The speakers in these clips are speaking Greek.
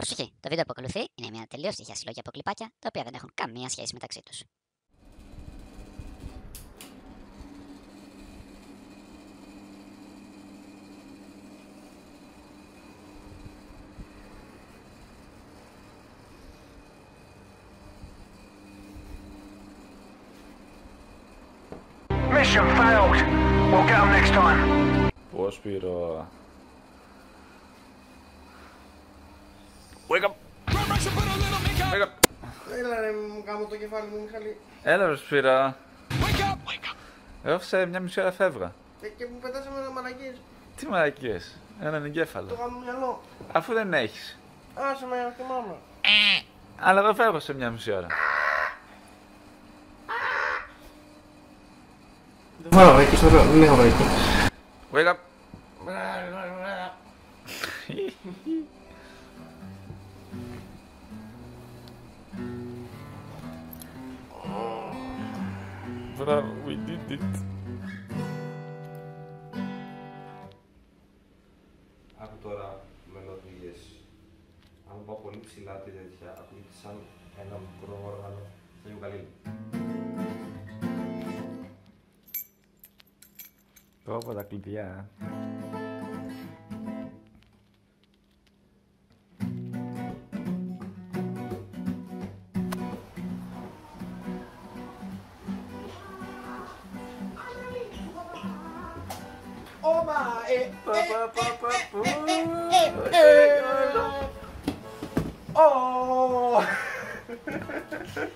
Προσοχή, το βίντεο που ακολουθεί είναι μια τελείως τυχαία συλλογή από κλιπάκια τα οποία δεν έχουν καμία σχέση μεταξύ τους. Mission failed. We'll get them next time. Πω Σπύρο. Μου κάνω το κεφάλι μου Μιχαλή Έλα ρε Σπύρο. Εγώ σε μια μισή ώρα φεύγα. Ε, και μου πετάσαμε ένα μαλακίες Τι μαλακίες. Έναν Το εγκέφαλο. κάνω μυαλό Αφού δεν έχεις. Άσε με να θυμάμαι Αλλά εγώ φεύγω σε μια μισή ώρα. Δεν βάλω βρέκι στο ρόλο, δεν έχω βρέκι Wake up! Μπράβο, we did it. Άκου τώρα μελωδίες. Αν πάω πολύ ψηλά τη τέτοια, ακούγεται σαν ένα μικρό όργανο στο γιουκαλίλι. Πω πω τα κλειδιά.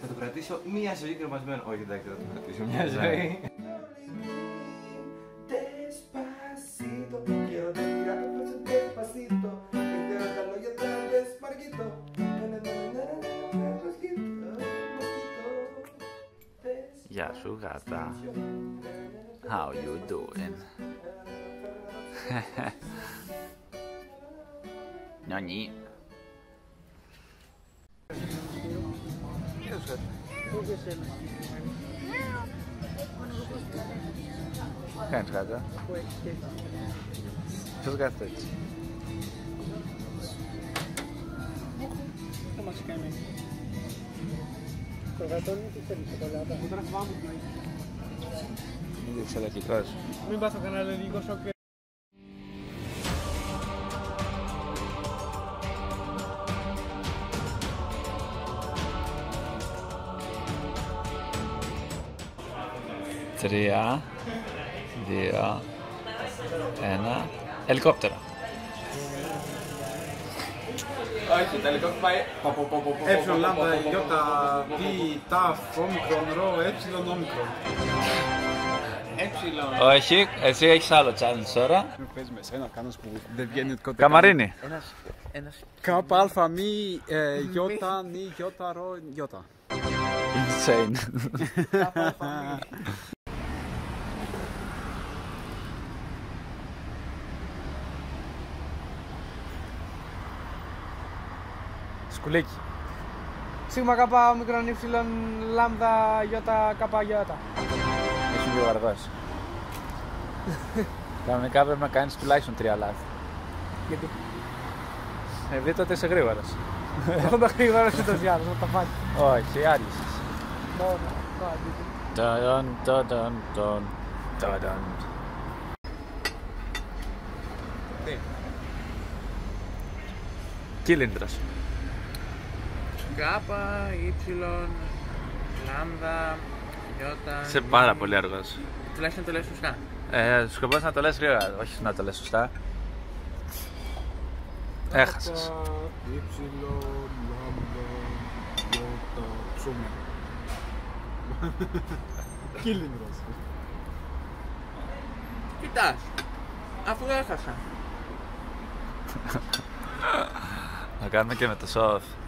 Θα το κρατήσω μία ζωή κρεμασμένο. Όχι, εντάξει, θα το κρατήσω μία ζωή. Despacito, quiero respirar despacito. Quiero la loya tan desparguito. Γεια σου γάτα. How you doing? Νιόνι. Κάνεις γάτα. Ποιος γάτα έτσι. Θα μας κάνει. Το γατόνι τι θέλει σοκολάτα. Τώρα θυμάμαι τι Είναι εξελεκτικός. Μην πας Τρία, δύο, ένα. Ελικόπτερα. Όχι, το ελικόπτερο πάει. Ε, λάμδα, γιώτα, β, ταφ, όμικρον, ρο, ε, όμικρον. Όχι, εσύ έχεις άλλο challenge τώρα. Με παίζει με σένα, κάνος που δεν βγαίνει ότι κότε. Καμαρίνη. Κάπα, αλφα, μη, ε, γιώτα, νη, γιώτα, ρο, γιώτα. Insane. Σκουλίκι. Σίγμα καπά, μικρόν ύψιλον, λάμδα, γιώτα, καπά, γιώτα. Ήσουν λίγο αργός. Κανονικά πρέπει να κάνεις τουλάχιστον τρία λάθη. Γιατί; Ε, δείτε ότι είσαι γρήγορος. Εγώ το γρήγορα σε το διάλογο, θα τα πάλι. Όχι, άργησες. Μόνο, πάλι. Τadam, τadam, τον, τadam. Κύλινδρος. Κάπα, ύψιλον, λάμδα, γιώτα. Είσαι πάρα πολύ αργός. Τουλάχιστον το λες σωστά. Ε, σκοπός να το λες γρήγορα, όχι να το λες σωστά. Έχασες. Ήψιλο, λάμδα, γιώτα, ψωμί. Κύλινδρος. Κοιτάς, αφού έχασα. Να κάνουμε και με το soft.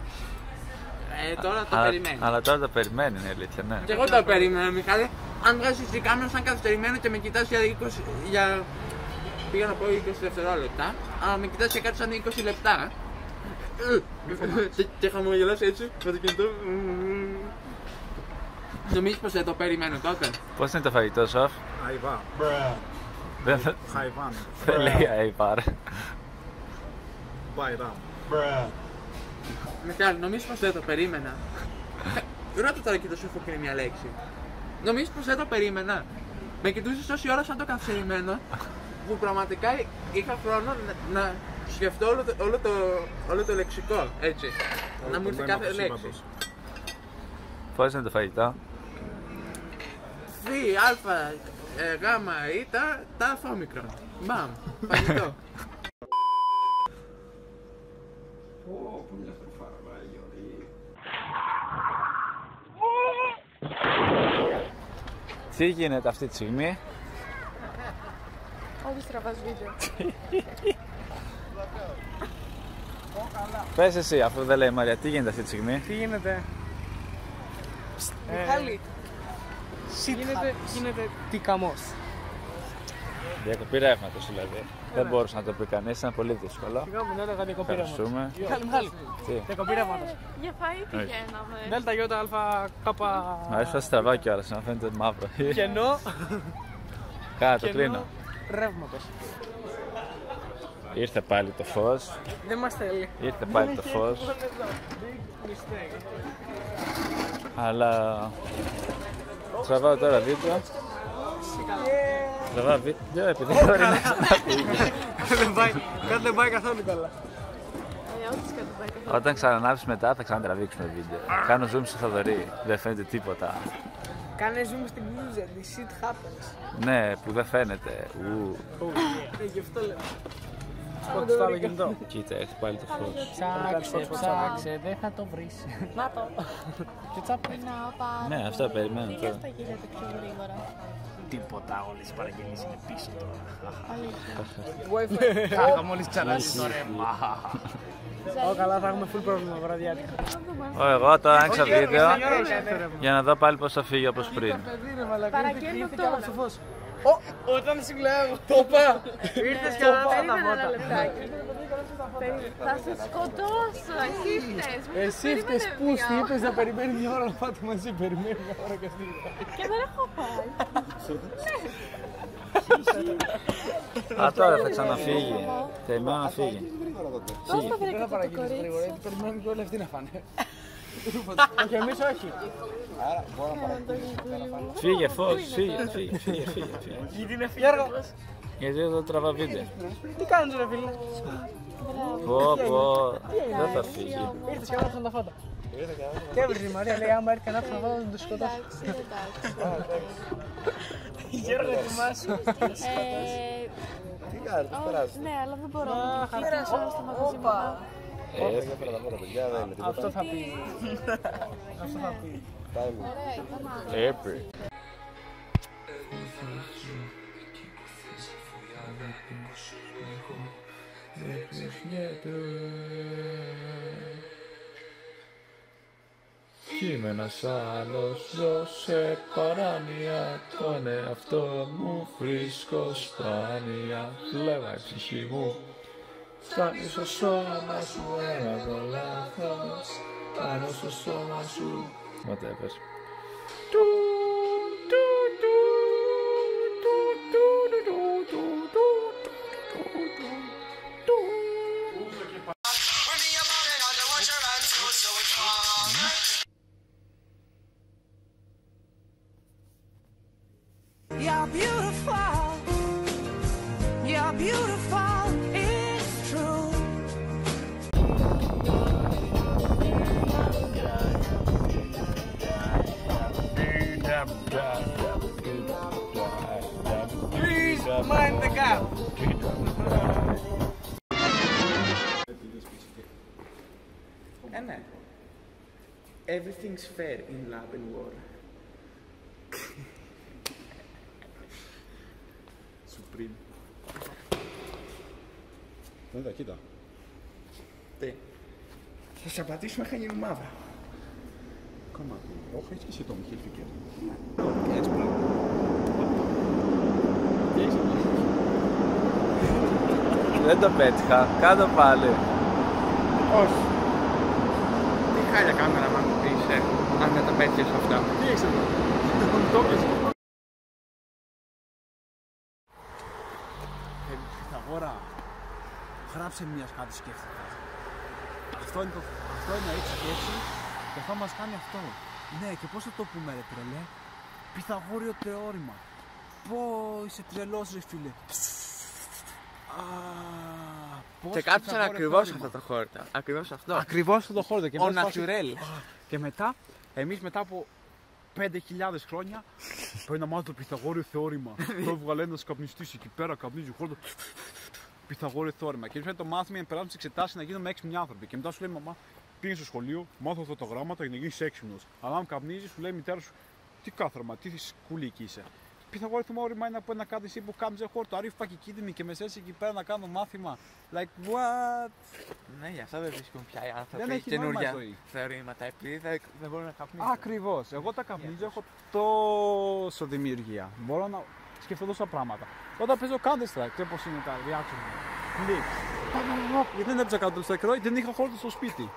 Ε, τώρα το Αλλά, περιμένεις. αλλά τώρα το περιμένει, είναι η αλήθεια, ναι. Και εγώ το περίμενα, Μιχάλη. Αν βγάζεις την κάμερα σαν καθυστερημένο και με κοιτάς για 20. για. πήγα να πω 20 δευτερόλεπτα, αλλά με κοιτάς για κάτι σαν 20 λεπτά. Και- και χαμογελάς έτσι με το κινητό. Νομίζεις πως δεν το περιμένω τότε; Πώς είναι το φαγητό, Σοφ; Αϊβά. Δεν θα- Χαϊβάν. δεν λέει αϊπάρ. Μπαϊράμ. Μιχάλη, νομίζεις πως δεν το περίμενα; Ρώτα τώρα και το σου έχω πει μια λέξη. Νομίζεις πως δεν το περίμενα; Με κοιτούσες τόση ώρα σαν το καθυστερημένο που πραγματικά είχα χρόνο να, να σκεφτώ όλο το, όλο, το, όλο το λεξικό, έτσι. να μου ήρθε κάθε λέξη. Πώς είναι το φαγητό; Φ, α, ε, γάμα, ή τα, τα φόμικρο. Μπαμ, φαγητό. Τι γίνεται αυτή τη στιγμή; Όντως τραβάς βίντεο. Πες εσύ, αφού δεν λέει η Μαρία, τι γίνεται αυτή τη στιγμή; Τι γίνεται; Μιχάλη, Γίνεται, γίνεται τι καμός. Διακοπή ρεύματος δηλαδή. Δεν μπορούσε να το πει κανείς, ήταν πολύ δύσκολο. Σιγά μου, έλεγα διακοπή ρεύματος. Ευχαριστούμε. Μιχάλη, Μιχάλη, Τι; διακοπή ρεύματος. για φαΐ πηγαίναμε. Δέλτα, γιώτα, αλφα, κάπα... Μ' αρέσει να στραβά κιόλας, να φαίνεται μαύρο. Κενό, Κάτω, το κενό κλείνω. ρεύματος. Ήρθε πάλι το φως. Δεν μας θέλει. Ήρθε πάλι το φως. Αλλά. Τραβάω τώρα βίντεο. Τραβάω βίντεο επειδή δεν μπορεί να δεν πάει, κάτι δεν πάει καθόλου καλά. Ε, όντως κάτι πάει καθόλου. Όταν ξανανάψει μετά θα ξανατραβήξουμε βίντεο. Κάνω zoom στο Θοδωρή. Δεν φαίνεται τίποτα. Κάνε zoom στην μπλούζα, the shit happens. Ναι, που δεν φαίνεται. Ου, Ε, γι' αυτό λέω. Σκότω στο άλλο κινητό. κοίτα, έχει πάλι το φως. Ψάξε, ψάξε, δεν θα το βρεις. Να το. Και τσάπα. Να πάρω. Ναι, αυτό περιμένω Τι τώρα. αυτά γίνεται πιο γρήγορα. Τίποτα, όλες οι παραγγελίες είναι πίσω τώρα. Αλήθεια. Χάχα, μόλις ξανάρθει το ρεύμα. Ω, καλά, θα έχουμε full πρόβλημα βραδιάτικα. Ω, εγώ τώρα άνοιξα βίντεο Παρακέλω για να δω πάλι πώς θα φύγει όπως πριν. Παραγγέλνω τώρα. Όταν σου λέω, το είπα. Ήρθες και όλα τα Περίμενε ένα φώτα. λεπτάκι. Περίμενε. Θα σε σκοτώσω, εσύ φταίς. Μην Εσύ περίμενε φταίς που μια στη ώρα. είπες να περιμένει μια ώρα να πάτε μαζί, περιμένει μια ώρα και αυτή. Και δεν έχω πάει. Α, τώρα θα ξαναφύγει. Περιμένω να φύγει. Πώς το Δεν βρήκατε θα το παραγγείλεις γρήγορα, κορίτσι. γιατί περιμένουν και όλοι αυτοί να φάνε. Όχι, εμείς όχι. Κάναν το γλυκούλι μου. Φύγε φως, φύγε, φύγε, φύγε, φύγε. φύγε. Γιώργο, Γιατί εδώ τραβά βίντεο. τι κάνεις ρε φίλε; Πω, πω, δεν θα φύγει. Ήρθες και έβαλες να τα. Και έβριζε η Μαρία, λέει άμα έρθει κανένας φαβά να τον. Εντάξει, εντάξει. Ε, τι κάνεις, περάσεις; Ναι, αλλά δεν μπορώ. Πέρασα στο μαγαζί μου. Ε, τα μόνα παιδιά, δεν είναι τίποτα. Αυτό θα πει. Αυτό θα πει. Εγώ θα που θες αφού σου έχω έπρεπε. Κι είμαι ένας άλλος ζω σε παράνοια Τον εαυτό μου βρίσκω σπάνια. Φλέβα η ψυχή μου. Φτάνει στο σώμα σου ένα το λάθος Πάνω στο σώμα σου. Whatever You're beautiful. You're beautiful. It's true. Please mind the gap. Anna, everything's fair in love and war. Κοίτα, κοίτα. Τι; Θα σε απαντήσουμε είχα γίνει μαύρα. ακόμα. Όχι, έχει και εσύ το Μιχαήλ Φικέρ. Έτσι πράγμα. Τι έχεις εδώ. Δεν το πέτυχα. Κάτω πάλι. Όχι. Τι χάλια κάμερα μα μου πεις, ε, αν δεν τα πέτυχες αυτά. Τι έχεις εδώ. Το έπιασε. Ε, Pythagora, γράψε μιας κάτι σκέφτηκα. Αυτό είναι, το, αυτό είναι έτσι σκέψη και θα μας κάνει αυτό. Ναι, και πώς θα το πούμε ρε τρελέ; Πυθαγόριο θεώρημα. Πω, είσαι τρελός ρε φίλε. Α, πώς Και κάτσαν Πυθαγόριο ακριβώς θεώρημα. αυτό το χόρτα. Ακριβώς αυτό. Ακριβώς αυτό το χώρο. Και Ο μετά φάση- Naturel. Και μετά, εμείς μετά από 5.000 χρόνια πρέπει να μάθουμε το Πυθαγόριο θεώρημα. το έβγαλε ένας καπνιστής εκεί πέρα, καπνίζει χόρτος. Πυθαγόριο θεώρημα. Και εμείς το μάθημα για να περάσουμε τις εξετάσεις να γίνουμε έξυπνοι άνθρωποι. Και μετά σου λέει μαμά, πήγαινε στο σχολείο, μάθω αυτά τα γράμματα για να γίνεις έξυπνος. Αλλά αν καπνίζεις, σου λέει η μητέρα σου, τι κάθραμα, τι σκουλίκι είσαι. Πυθαγόριο θεώρημα είναι από ένα κάτι εσύ που κάμιζε χόρτο, αρήφα και κίτρινη και μεσές εκεί πέρα να κάνω μάθημα. Like what? Ναι, γι' αυτό δεν βρίσκουν πια οι Δεν άνθρωποι έχει νόημα καινούργια ζωή. θεωρήματα. Επειδή δεν, δεν μπορούν να καπνίσουν. Ακριβώς. Εγώ τα καπνίζω, έχω τόσο δημιουργία. Μπορώ να σκεφτώ τόσα πράγματα. Όταν παίζω Counter Strike, ξέρω πώ είναι τα reaction μου. Κλικ. Γιατί δεν έπαιζα Counter Strike καιρό, δεν είχα χώρο στο σπίτι.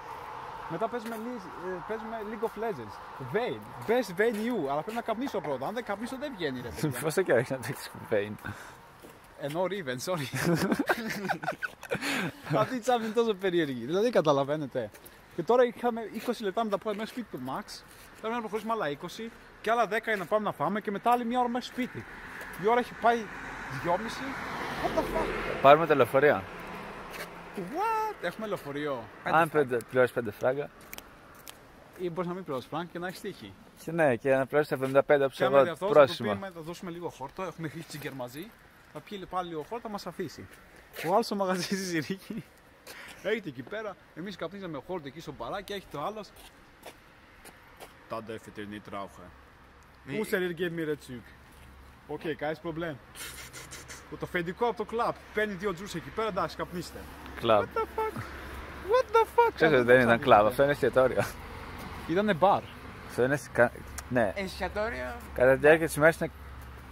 Μετά παίζουμε, League- ε, παίζουμε League of Legends. Vayne. Best Vayne you. Αλλά πρέπει να καπνίσω πρώτα. Αν δεν καπνίσω δεν βγαίνει ρε παιδιά. Πώς το καιρό να παίξεις κουμπέιν. Ενώ Riven, sorry. Αυτή η τσάπη είναι τόσο περίεργη. Δηλαδή καταλαβαίνετε. Και τώρα είχαμε 20 λεπτά να τα πάμε μέχρι σπίτι του Max. Πρέπει να προχωρήσουμε άλλα 20 και άλλα 10 για να πάμε να φάμε και μετά άλλη μια ώρα μέχρι σπίτι. Η ώρα έχει πάει 2.30. What the fuck? Πάρουμε το λεωφορείο. What? Έχουμε λεωφορείο. Αν πληρώσεις 5 φράγκα. Ή μπορείς να μην πληρώσεις φράγκα και να έχεις τύχη. Και ναι, και να πληρώσεις 75 από Κάνουμε εγώ αυτό, θα το πρόσημα. πίνουμε, θα δώσουμε λίγο χόρτο. Έχουμε χύσει τσίγκερ μαζί. Θα πιει πάλι λίγο χόρτο, θα μας αφήσει. Ο άλλος στο μαγαζί στη Ζυρίχη έχετε εκεί πέρα. Εμείς καπνίζαμε χόρτο εκεί στο μπαράκι. Έρχεται ο άλλος. Da dürfen ihr nicht rauchen. Außer ihr gebt mir Zug. Οκ, kein Problem. Που το αφεντικό από το κλαμπ παίρνει δύο τζούρες εκεί πέρα, εντάξει, καπνίστε. Κλαμπ. What the fuck; Ξέρεις ότι δεν ήταν κλαμπ, αυτό είναι εστιατόριο. Ήτανε μπαρ. Αυτό είναι. κα- Ναι, Εστιατόριο. κατά τη διάρκεια της ημέρας είναι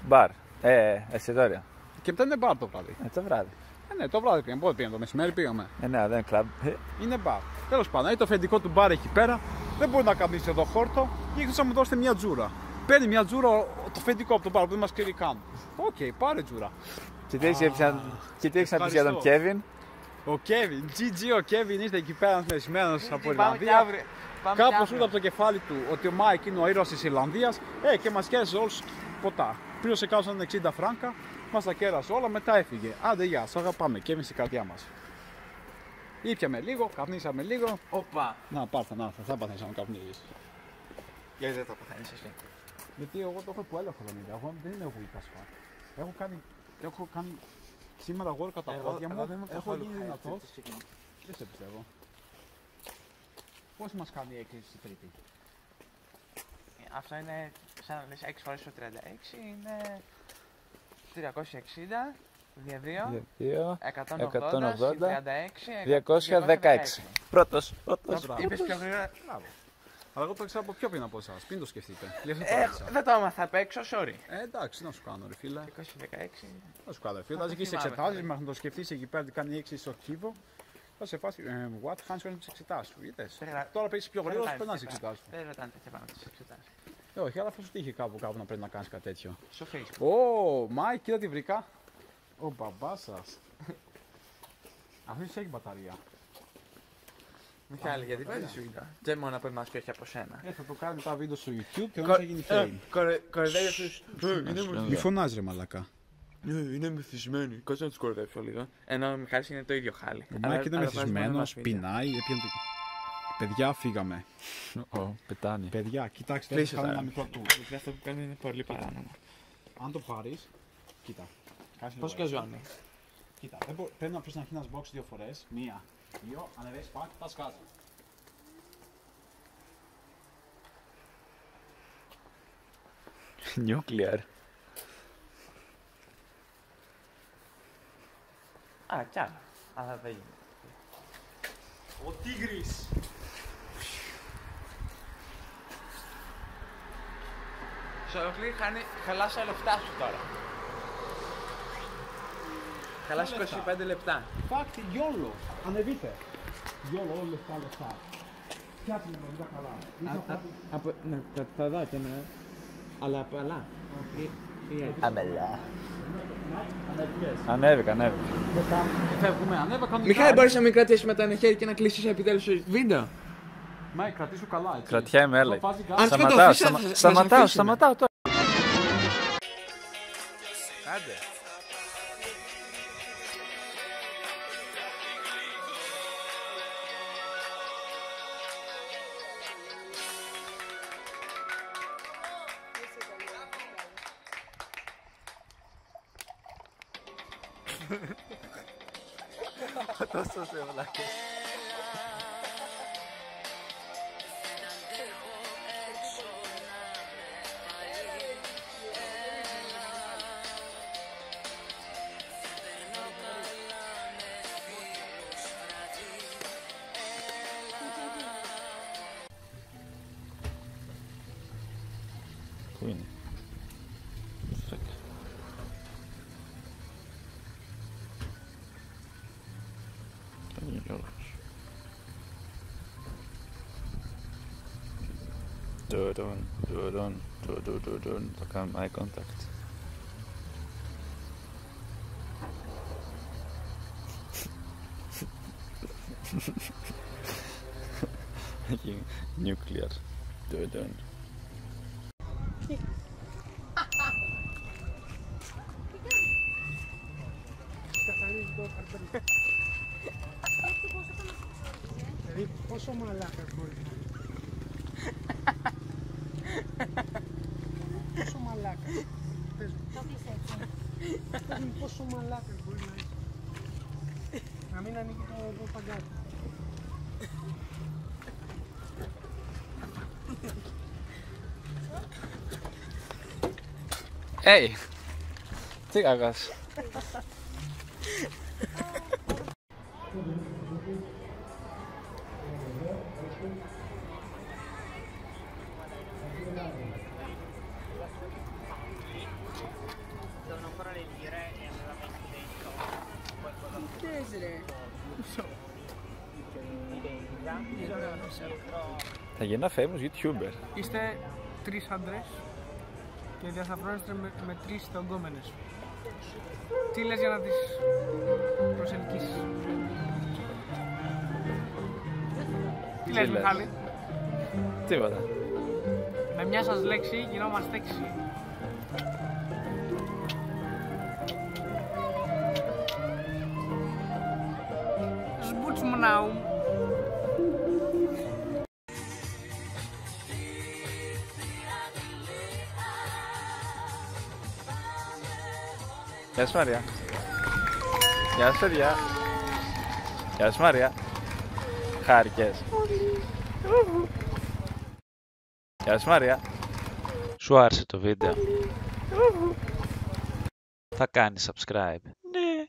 μπαρ. Ε, εστιατόριο. Και μετά είναι μπαρ το βράδυ. Ε, το βράδυ. Ε, ναι, το βράδυ πήγαμε. Πότε πήγαμε, το μεσημέρι πήγαμε. Ε, ναι, δεν είναι κλαμπ. Ε, Είναι μπαρ. Τέλος πάντων, έρχεται το αφεντικό του μπαρ εκεί πέρα. Δεν μπορεί να καπνίσει εδώ χόρτο. Και ήθελα να μου δώσετε μια τζούρα. Παίρνει μια τζούρα ο- το αφεντικό από τον μπαρ που δεν μας ξέρει καν. Οκ, πάρε τζούρα. Και τι έχεις να- και τι έχεις να πεις για τον Ευχαριστώ. Κέβιν. Ο Κέβιν, GG ο Κέβιν ήρθε εκεί πέρα μεθυσμένος από Πάμε και Ιρλανδία. αύριο. Πάμε και Κάπω αύριο. ούτε από το κεφάλι του ότι ο Μάικ είναι ο ήρωας της Ιρλανδίας. Ε, και μας κέρασε όλους ποτά. Πλήρωσε κάτω σαν 60 φράγκα, μας τα κέρασε όλα, μετά έφυγε. Άντε, γεια, σ' αγαπάμε, Κέβιν στην καρδιά μας. Ήπιαμε λίγο, καπνίσαμε λίγο. Οπα. Να, πάρτε, να, θα, θα πάθεις να καπνίζεις. Γιατί δεν το παθαίνεις εσύ. Γιατί εγώ το έχω που έλεγχο δεν είναι. Εγώ δεν είμαι weak as fuck. Έχω κάνει, έχω κάνει σήμερα εγώ κατά Εγώ- πόδια εγώ μου. δεν είμαι Έχω καθόλου γίνει high δυνατός. αυτή τη στιγμή. Δεν σε πιστεύω. Πώς μας κάνει η έκκληση στη τρίτη; Αυτό είναι σαν να λες 6 φορές το 36 είναι 360 δια 2 2, 180 συν 36 216. Πρώτος, πρώτος. Είπες πιο γρήγορα. Μπράβο. Αλλά εγώ το ξέρω από πιο πριν από εσάς. Μην το σκεφτείτε. Γι' αυτό το Ε, έδειξα. δεν το έμαθα απ' έξω, sorry. Ε, εντάξει, να σου κάνω ρε φίλε. 216. Να σου κάνω ρε φίλε. Θα Θα το εκεί σε θυμάμαι. εξετάσεις, μέχρι να το σκεφτείς εκεί πέρα τι κάνει έξι στο κύβο. Θα σε φάσει, ε, what, χάνεις όλες τις εξετάσεις σου, είδες. Δεν ρα- Τώρα παίζεις πιο δεν γρήγορα, ρωτάνε περνάς τις τέτοια εξετάσεις σου. πράγματα. Δεν ρωτάνε τέτοια πράγματα στις εξετάσεις. Ε, όχι, αλλά θα σου τύχει κάπου κάπου να πρέπει να κάνεις κάτι τέτοιο. Στο facebook. Ω, Μάικ, κοίτα τι βρήκα. Ο μπαμπάς σας. Αυτή έχει μπαταρία. Μιχάλη, γιατί παίζεις βίντεο. Δεν μόνο από εμάς και όχι από σένα. Ε, θα το κάνω μετά βίντεο στο YouTube και Κο- όμως θα γίνει ε, fame. κορε- Κοροϊδεύεις αυτούς. Μη φωνάζει ρε μαλάκα. Ναι, είναι μεθυσμένοι. Κάτσε να τους κοροϊδέψω λίγο. Ενώ ο Μιχάλης είναι το ίδιο χάλι. Ο Αλλά- Μάικ είναι αλλά βάζει μόνο μεθυσμένος, μας βίντεο. πεινάει, έπιανε το... Παιδιά, φύγαμε. Ω, πετάνει. Παιδιά, κοιτάξτε, Κλείσε έχω τα. ένα μικρό του. Γιατί Αυτό που κάνει είναι πολύ παράνομο. Αν το πάρεις, κοίτα. Κάτσε Πώς λίγο, καζώνει. Κοίτα, δεν μπο- πρέπει να πεις να χύνας box δύο φορές. Μία, δύο, ανεβαίνεις πακ, τα σκάζει. Nuclear. Α, κι άλλο. Αλλά δεν γίνεται. Ο Τίγρης. Σε ολοκλήρη χάνει, χαλάσα λεφτά σου τώρα. Χαλάσει 25 λεπτά. Φάκτη γιόλο. Ανεβείτε. Γιόλο, όλα λεφτά, λεφτά. Φτιάχνουμε μετά καλά. Από, ναι, θα, θα δω και ναι. Αλλά απαλά. Ανέβηκα, ανέβηκα. Φεύγουμε, ανέβα κανονικά. Μιχάλη, μπορείς να μην κρατήσεις μετά ένα χέρι και να κλείσεις επιτέλους το βίντεο; Μα κρατήσου καλά, έτσι. Κρατιέμαι, έλα. Αυτό βάζει γκάζι. Αν Σταματάω, σκοτωθείς, σταμα- θα- θα σε σταματάω, αφήσουμε. σταματάω τώρα. Άντε. Τόσο σε βλάκες. Πού Τουρουν, τουρουν, τουρουν, τουρουν. Θα κάνουμε eye contact. Έχει nuclear. Τουρουν. Δηλαδή, πόσο μαλάκα μπορεί να είναι. πόσο μαλάκα. Πες μου. Πες μου πόσο μαλάκα μπορεί να είναι. Να μην ανοίγει το, το παγκάκι. Hey! Τι κάκας. Θα γίνω famous YouTuber. Είστε τρεις άντρες και διασταυρώνεστε με, με τρεις θεογκόμενες. Τι λες για να τις προσελκύσεις; Τι λες λες; Μιχάλη; Τίποτα. Με μια σας λέξη γινόμαστε έξι. Σμπούτσμναου. Γεια σου Μαρία. Γεια σου παιδιά. Γεια σου Μαρία. Χάρηκες. Γεια σου Μαρία. Σου άρεσε το βίντεο. Θα κάνεις subscribe. Ναι.